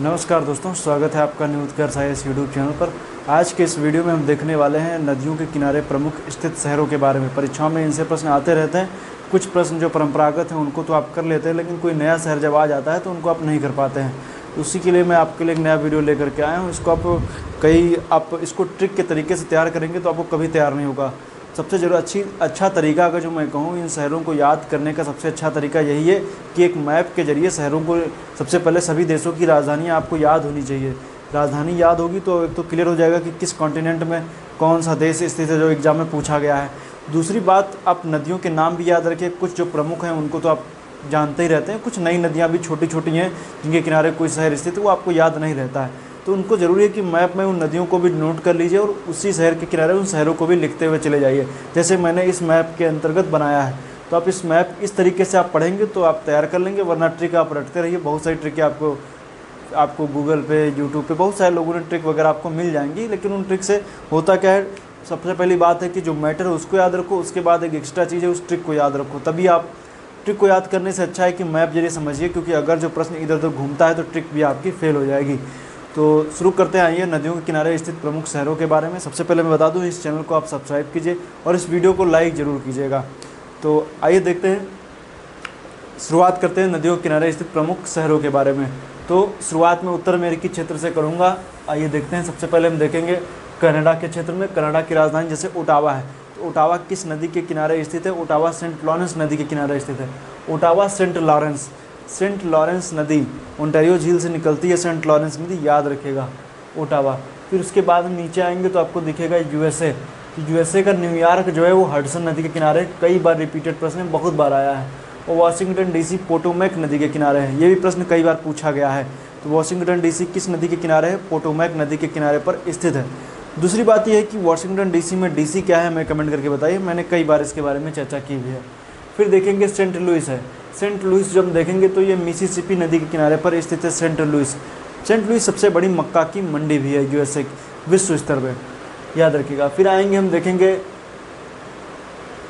नमस्कार दोस्तों, स्वागत है आपका न्यूज़ कर साइंस यूट्यूब चैनल पर। आज के इस वीडियो में हम देखने वाले हैं नदियों के किनारे प्रमुख स्थित शहरों के बारे में। परीक्षाओं में इनसे प्रश्न आते रहते हैं। कुछ प्रश्न जो परंपरागत हैं, उनको तो आप कर लेते हैं, लेकिन कोई नया शहर जब आ जाता है तो उनको आप नहीं कर पाते हैं। उसी के लिए मैं आपके लिए एक नया वीडियो लेकर के आया हूँ। इसको आप कई, आप इसको ट्रिक के तरीके से तैयार करेंगे तो आपको कभी तैयार नहीं होगा। सबसे ज़रूर अच्छी अच्छा तरीका अगर जो मैं कहूँ, इन शहरों को याद करने का सबसे अच्छा तरीका यही है कि एक मैप के ज़रिए शहरों को सबसे पहले सभी देशों की राजधानी आपको याद होनी चाहिए। राजधानी याद होगी तो एक तो क्लियर हो जाएगा कि किस कॉन्टिनेंट में कौन सा देश स्थित है जो एग्ज़ाम में पूछा गया है। दूसरी बात, आप नदियों के नाम भी याद रखें। कुछ जो प्रमुख हैं, उनको तो आप जानते ही रहते हैं। कुछ नई नदियाँ भी छोटी छोटी हैं, जिनके किनारे कोई शहर स्थित है, वो आपको याद नहीं रहता है। तो उनको ज़रूरी है कि मैप में उन नदियों को भी नोट कर लीजिए और उसी शहर के किनारे उन शहरों को भी लिखते हुए चले जाइए। जैसे मैंने इस मैप के अंतर्गत बनाया है। तो आप इस मैप इस तरीके से आप पढ़ेंगे तो आप तैयार कर लेंगे, वरना ट्रिक आप रटते रहिए। बहुत सारी ट्रिकें आपको आपको गूगल पे, यूट्यूब पे बहुत सारे लोगों ने ट्रिक वगैरह आपको मिल जाएँगी, लेकिन उन ट्रिक से होता क्या है, सबसे पहली बात है कि जो मैटर है उसको याद रखो, उसके बाद एक एक्स्ट्रा चीज़ है, उस ट्रिक को याद रखो। तभी आप ट्रिक को याद करने से अच्छा है कि मैप ज़रिए समझिए, क्योंकि अगर जो प्रश्न इधर उधर घूमता है तो ट्रिक भी आपकी फेल हो जाएगी। तो शुरू करते हैं, आइए नदियों के किनारे स्थित प्रमुख शहरों के बारे में। सबसे पहले मैं बता दूँ, इस चैनल को आप सब्सक्राइब कीजिए और इस वीडियो को लाइक ज़रूर कीजिएगा। तो आइए देखते हैं, शुरुआत करते हैं नदियों के किनारे स्थित प्रमुख शहरों के बारे में। तो शुरुआत में उत्तर अमेरिकी क्षेत्र से करूँगा। आइए देखते हैं, सबसे पहले हम देखेंगे कनाडा के क्षेत्र में। कनाडा की राजधानी जैसे ओटावा है। तो ओटावा किस नदी के किनारे स्थित है? ओटावा सेंट लॉरेंस नदी के किनारे स्थित है। Ottawa Saint Lawrence. Saint Lawrence नदी, ओंटारियो झील से निकलती है सेंट लॉरेंस नदी, याद रखेगा ओटावा। फिर उसके बाद हम नीचे आएँगे तो आपको दिखेगा यूएसए। तो यूएसए का न्यूयॉर्क जो है वो हडसन नदी के किनारे कई बार रिपीटेड प्रश्न बहुत बार आया है। और वाशिंगटन डीसी पोटोमैक नदी के किनारे है, ये भी प्रश्न कई बार पूछा गया है। तो वाशिंगटन डीसी किस नदी के किनारे है? पोटोमैक नदी के किनारे पर स्थित है। दूसरी बात यह है कि वाशिंगटन डीसी में डीसी क्या है मैं कमेंट करके बताइए। मैंने कई बार इसके बारे में चर्चा की भी है। फिर देखेंगे सेंट लुइस है। सेंट लुइस जब देखेंगे तो ये मिसिसिपी नदी के किनारे पर स्थित है सेंट लुइस। सेंट लुइस सबसे बड़ी मक्का की मंडी भी है यूएसए विश्व स्तर पर याद रखिएगा। फिर आएँगे हम देखेंगे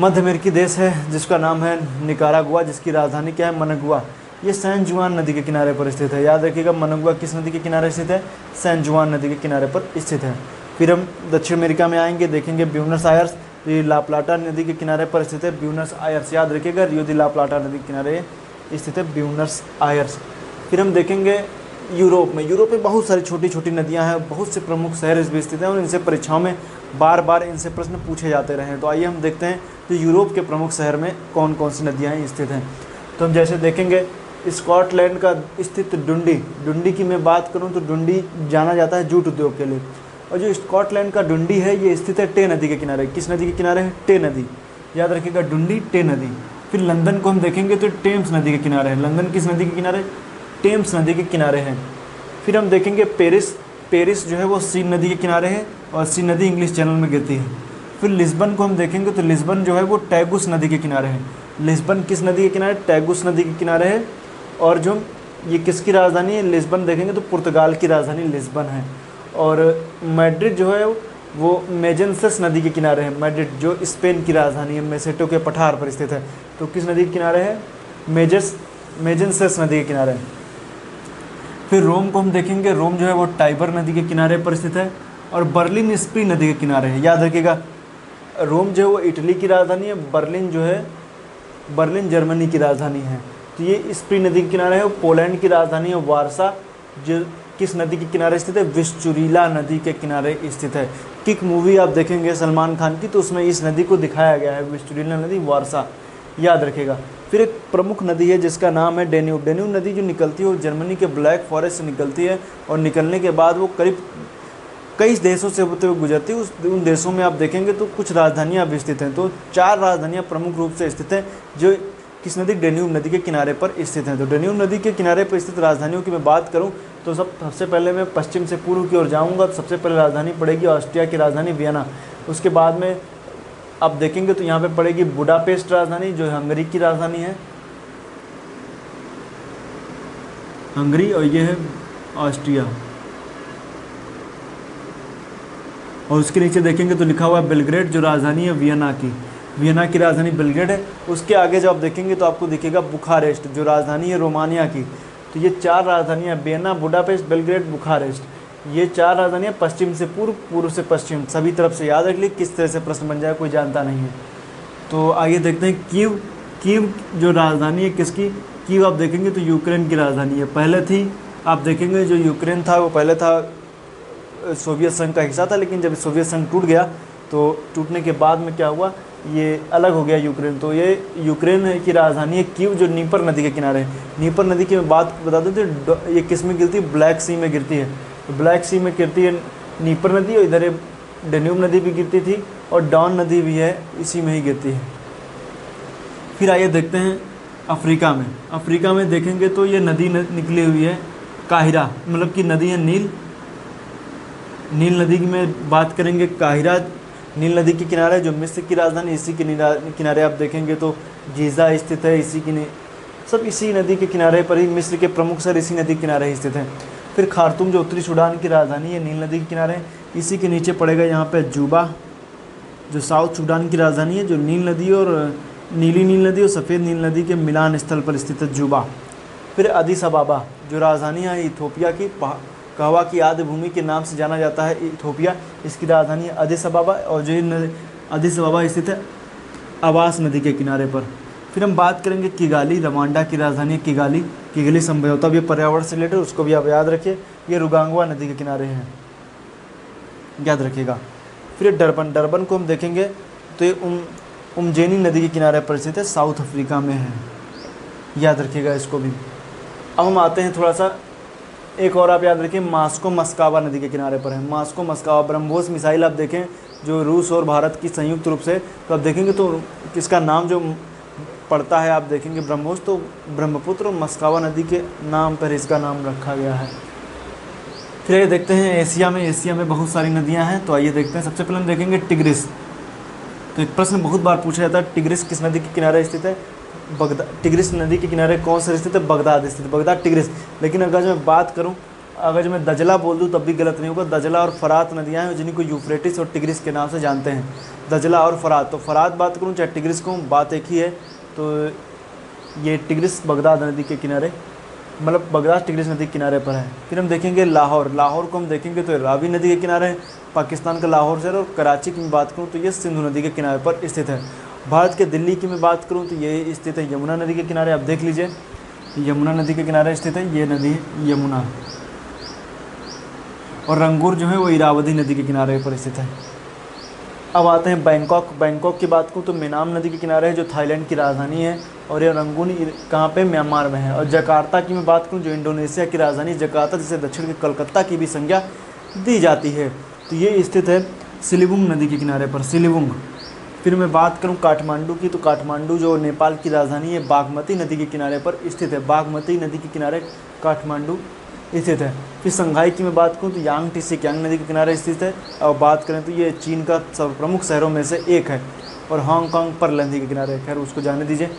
मध्य अमेरिकी देश है, जिसका नाम है निकारागुआ, जिसकी राजधानी क्या है? मनगुआ। ये सैन जुआन नदी के किनारे पर स्थित है। याद रखिएगा, मनगुआ किस नदी के किनारे स्थित है? सैन जुआन नदी के किनारे पर स्थित है। फिर हम दक्षिण अमेरिका में आएँगे, देखेंगे ब्यूनस आयर्स। लाप्लाटा नदी के किनारे पर स्थित है ब्यूनस आयर्स। याद रखिएगा, रियो दी लाप्लाटा नदी के किनारे स्थित है ब्यूनस आयर्स। फिर हम देखेंगे यूरोप में। यूरोप में बहुत सारी छोटी छोटी नदियाँ हैं, बहुत से प्रमुख शहर इस स्थित हैं और इनसे परीक्षाओं में बार बार इनसे प्रश्न पूछे जाते रहे तो आइए हम देखते हैं कि यूरोप के प्रमुख शहर में कौन कौन सी नदियाँ स्थित हैं। तो हम जैसे देखेंगे, स्कॉटलैंड का स्थित डुंडी। डुंडी की मैं बात करूँ तो डुंडी जाना जाता है जूट उद्योग के लिए। और जो स्कॉटलैंड का डुंडी है, ये स्थित है टे नदी के किनारे। किस नदी के किनारे है? टे नदी। याद रखिएगा, डुंडी, टे नदी। फिर लंदन को हम देखेंगे तो टेम्स नदी के किनारे है। लंदन किस नदी के किनारे? टेम्स नदी के किनारे हैं। फिर हम देखेंगे पेरिस। पेरिस जो है वो सीन नदी के किनारे है और सीन नदी इंग्लिश चैनल में गिरती है। फिर लिस्बन को हम देखेंगे तो लिस्बन जो है वो टैगुस नदी के किनारे है। लिस्बन किस नदी के किनारे? टैगुस नदी के किनारे है। और जो ये किसकी राजधानी है? लिस्बन देखेंगे तो पुर्तगाल की राजधानी लिस्बन है। और मैड्रिड जो है, वो मेजेंसस नदी के किनारे है। मैड्रिड जो स्पेन की राजधानी है, मेसेटो के पठार पर स्थित है। तो किस नदी के किनारे है? मेजस मेजेंसस नदी के किनारे है। फिर रोम को हम देखेंगे। रोम जो है, वो टाइबर नदी के किनारे पर स्थित है और बर्लिन स्प्री नदी के किनारे है। याद रखिएगा, रोम जो है, वो इटली की राजधानी है, बर्लिन जो है, बर्लिन, जर्मनी की राजधानी है। तो ये स्प्री नदी के किनारे है पोलैंड की राजधानी है, वारसा, जो किस नदी के किनारे स्थित है? विश्चुरीला नदी के किनारे स्थित है। किक मूवी आप देखेंगे सलमान खान की तो उसमें इस नदी को दिखाया गया है, विश्चुरीला नदी, वारसा। याद रखेगा फिर एक प्रमुख नदी है, जिसका नाम है डेन्यूब। डेन्यूब नदी जो निकलती है, वो जर्मनी के ब्लैक फॉरेस्ट से निकलती है, और निकलने के बाद वो करीब कई देशों से होते हुए गुजरती है। उस, उन देशों में आप देखेंगे तो कुछ राजधानियाँ भी स्थित हैं। तो चार राजधानियाँ प्रमुख रूप से स्थित हैं, जो किस नदी, डेन्यूब नदी के किनारे पर स्थित हैं। तो डेन्यूब नदी के किनारे पर स्थित राजधानियों की मैं बात करूँ तो सब, सबसे पहले मैं पश्चिम से पूर्व की ओर जाऊँगा तो सबसे पहले राजधानी पड़ेगी ऑस्ट्रिया की राजधानी वियना। उसके बाद में आप देखेंगे तो यहाँ पर पड़ेगी बुडापेस्ट राजधानी, जो हंगरी की राजधानी है। हंगरी और ये है ऑस्ट्रिया। और उसके नीचे देखेंगे तो लिखा हुआ है बेलग्रेड, जो राजधानी है वियना की। वियना की राजधानी बेलग्रेड है। उसके आगे जब आप देखेंगे तो आपको दिखेगा बुखारेस्ट, जो राजधानी है रोमानिया की। तो ये चार राजधानियाँ बेना बुडापेस्ट बेलग्रेड बुखारेस्ट। ये चार राजधानियाँ पश्चिम से पूर्व पूर्व से पश्चिम, सभी तरफ़ से याद रख ली, किस तरह से प्रश्न बन जाए कोई जानता नहीं है। तो आइए देखते हैं, कीव कीव जो राजधानी है किसकी? कीव आप देखेंगे तो यूक्रेन की राजधानी है। पहले थी, आप देखेंगे जो यूक्रेन था, वो पहले था, सोवियत संघ का हिस्सा था, लेकिन जब सोवियत संघ टूट गया तो टूटने के बाद में क्या हुआ? ये अलग हो गया यूक्रेन। तो ये यूक्रेन की राजधानी है कीव जो नीपर नदी के किनारे है। नीपर नदी की बात बता दूँ तो ये किसमें गिरती है? ब्लैक सी में गिरती है। तो ब्लैक सी में गिरती है नीपर नदी और इधर डेन्यूब नदी भी गिरती थी और डॉन नदी भी है, इसी में ही गिरती है। फिर आइए देखते हैं अफ्रीका में। अफ्रीका में देखेंगे तो ये नदी निकली हुई है काहिरा। मतलब कि नदी है नील। नील नदी की में बात करेंगे काहिरा नील नदी के किनारे, जो मिस्र की राजधानी इसी के किनारे आप देखेंगे तो गीज़ा स्थित है इसी की सब इसी नदी के किनारे पर ही मिस्र के प्रमुख शहर इसी नदी के किनारे स्थित हैं। फिर खारतूम, जो उत्तरी सूडान की राजधानी है, नील नदी के किनारे, इसी के नीचे पड़ेगा यहाँ पे जूबा, जो साउथ सूडान की राजधानी है, जो नील नदी और, नीली नील नदी और सफ़ेद नील नदी के मिलान स्थल पर स्थित है जूबा। फिर अदिस अबाबा, जो राजधानी है इथोपिया की कहवा की आदि भूमि के नाम से जाना जाता है इथोपिया। इसकी राजधानी अदिस अबाबा और जो अदिस स्थित है, आवास नदी के किनारे पर। फिर हम बात करेंगे किगाली, रवांडा की राजधानी किगाली। किगली संभवतः भी पर्यावरण से रिलेटेड उसको भी आप याद रखिए। ये रुगांगवा नदी के किनारे हैं। याद रखिएगा। फिर डरबन डरबन को हम देखेंगे तो ये उम उमजेनी नदी के किनारे पर स्थित है, साउथ अफ्रीका में है। याद रखिएगा इसको भी। अब हम आते हैं थोड़ा सा एक और आप याद रखिए मास्को मस्कावा नदी के किनारे पर है। मास्को मस्कावा ब्रह्मोस मिसाइल आप देखें, जो रूस और भारत की संयुक्त रूप से तो आप देखेंगे तो इसका नाम जो पड़ता है, आप देखेंगे ब्रह्मोस तो ब्रह्मपुत्र और मस्कावा नदी के नाम पर इसका नाम रखा गया है। फिर ये देखते हैं, एशिया में एशिया में बहुत सारी नदियाँ हैं तो आइए देखते हैं। सबसे पहले हम देखेंगे टिग्रिस। तो एक प्रश्न बहुत बार पूछा जाता है, टिग्रिस किस नदी के किनारे स्थित है? बगदा, टिग्रिस नदी के किनारे कौन सा स्थित है? बगदाद स्थित, बगदाद, टिग्रिस। लेकिन अगर जो मैं बात करूँ, अगर जो मैं दजला बोल दूँ, तब भी गलत नहीं होगा। दजला और फरात नदियाँ हैं जिनको यूफ्रेटिस और टिग्रिस के नाम से जानते हैं। दजला और फरात तो फरात बात करूँ, चाहे टिग्रिस को, बात एक ही है। तो ये टिग्रिस बगदाद नदी के किनारे मतलब बगदाद टिग्रिस नदी के किनारे पर है। फिर हम देखेंगे लाहौर। लाहौर को हम देखेंगे तो रावी नदी के किनारे पाकिस्तान का लाहौर शहर और कराची की बात करूँ तो ये सिंधु नदी के किनारे पर स्थित है। भारत के दिल्ली की मैं बात करूँ तो ये स्थित है यमुना नदी के किनारे, आप देख लीजिए। यमुना नदी के किनारे स्थित है, ये नदी यमुना। और रंगूर जो है वो इरावदी नदी के किनारे पर स्थित है। अब आते हैं बैंकॉक। बैंकॉक की बात करूँ तो मेनाम नदी के किनारे है, जो थाईलैंड की राजधानी है, और ये रंगून कहाँ पे? म्यांमार में है। और जकार्ता की मैं बात करूँ, जो इंडोनेशिया की राजधानी जकार्ता, जिसे दक्षिण के कलकत्ता की भी संज्ञा दी जाती है। तो ये स्थित है सिलिबुंग नदी के किनारे पर। सिलिबुंग फिर मैं बात करूँ काठमांडू की तो काठमांडू जो नेपाल की राजधानी है, बागमती नदी के किनारे पर स्थित है। बागमती नदी के किनारे काठमांडू स्थित है। फिर संघाई की मैं बात करूँ तो यांग टी यांग नदी के किनारे स्थित है। और बात करें तो ये चीन का सब प्रमुख शहरों में से एक है और हांगकांग पर नदी के किनारे खैर, उसको जाने दीजिए।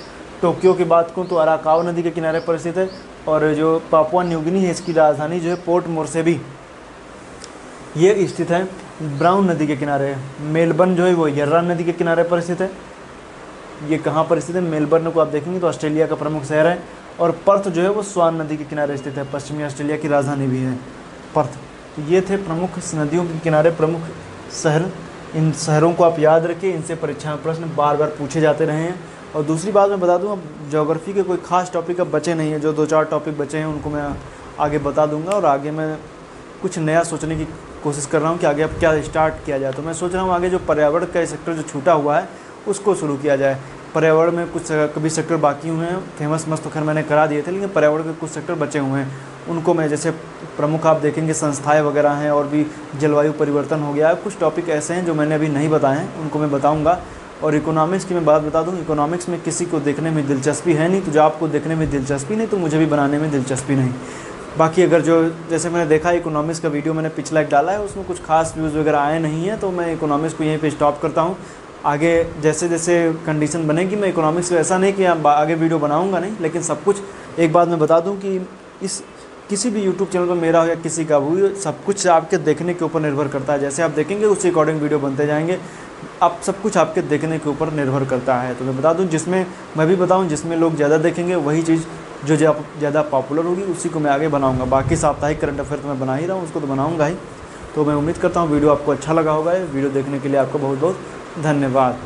टोक्यो की बात करूँ तो अराकाव नदी के किनारे पर स्थित है और जो पापुआ न्यूगिनी है, इसकी राजधानी जो है पोर्ट मोरसेबी, ये स्थित है। ब्राउन नदी के किनारे है। मेलबर्न जो है वो यर्रा नदी के किनारे पर स्थित है। ये कहाँ पर स्थित है? मेलबर्न को आप देखेंगे तो ऑस्ट्रेलिया का प्रमुख शहर है और पर्थ जो है वो स्वान नदी के किनारे स्थित है। पश्चिमी ऑस्ट्रेलिया की राजधानी भी है पर्थ। तो ये थे प्रमुख नदियों के किनारे प्रमुख शहर। इन शहरों को आप याद रखें, इनसे परीक्षा में प्रश्न बार बार पूछे जाते रहे हैं। और दूसरी बात मैं बता दूँ, अब जोग्राफ़ी के कोई खास टॉपिक अब बचे नहीं हैं। जो दो चार टॉपिक बचे हैं, उनको मैं आगे बता दूँगा और आगे मैं कुछ नया सोचने की कोशिश कर रहा हूँ कि आगे अब क्या स्टार्ट किया जाए। तो मैं सोच रहा हूँ आगे जो पर्यावरण का सेक्टर जो छूटा हुआ है, उसको शुरू किया जाए। पर्यावरण में कुछ कभी सेक्टर बाकी हुए हैं, फ़ेमस मस्त तो खैर मैंने करा दिए थे, लेकिन पर्यावरण के कुछ सेक्टर बचे हुए हैं। उनको मैं जैसे प्रमुख आप देखेंगे, संस्थाएँ वगैरह हैं और भी जलवायु परिवर्तन हो गया है। कुछ टॉपिक ऐसे हैं जो मैंने अभी नहीं बताए हैं, उनको मैं बताऊँगा। और इकोनॉमिक्स की मैं बात बता दूँ इकोनॉमिक्स में किसी को देखने में दिलचस्पी है नहीं तो जो आपको देखने में दिलचस्पी नहीं तो मुझे भी बनाने में दिलचस्पी नहीं। बाकी अगर जो, जैसे मैंने देखा इकोनॉमिक्स का वीडियो मैंने पिछला एक डाला है, उसमें कुछ खास व्यूज़ वगैरह आए नहीं हैं तो मैं इकोनॉमिक्स को यहीं पे स्टॉप करता हूँ। आगे जैसे जैसे कंडीशन बनेगी, मैं इकोनॉमिक्स को ऐसा नहीं कि आगे वीडियो बनाऊँगा नहीं, लेकिन सब कुछ एक बात मैं बता दूँ कि इस, किसी भी यूट्यूब चैनल पर मेरा हो या किसी का भी सब कुछ आपके देखने के ऊपर निर्भर करता है। जैसे आप देखेंगे उसके अकॉर्डिंग वीडियो बनते जाएँगे। आप सब कुछ आपके देखने के ऊपर निर्भर करता है। तो मैं बता दूँ, जिसमें, मैं भी बताऊँ, जिसमें लोग ज़्यादा देखेंगे, वही चीज़ जो ज़्यादा पॉपुलर होगी, उसी को मैं आगे बनाऊँगा। बाकी साप्ताहिक करंट अफेयर तो मैं बना ही रहा हूँ, उसको तो बनाऊँगा ही। तो मैं उम्मीद करता हूँ वीडियो आपको अच्छा लगा होगा। वीडियो देखने के लिए आपका बहुत बहुत धन्यवाद।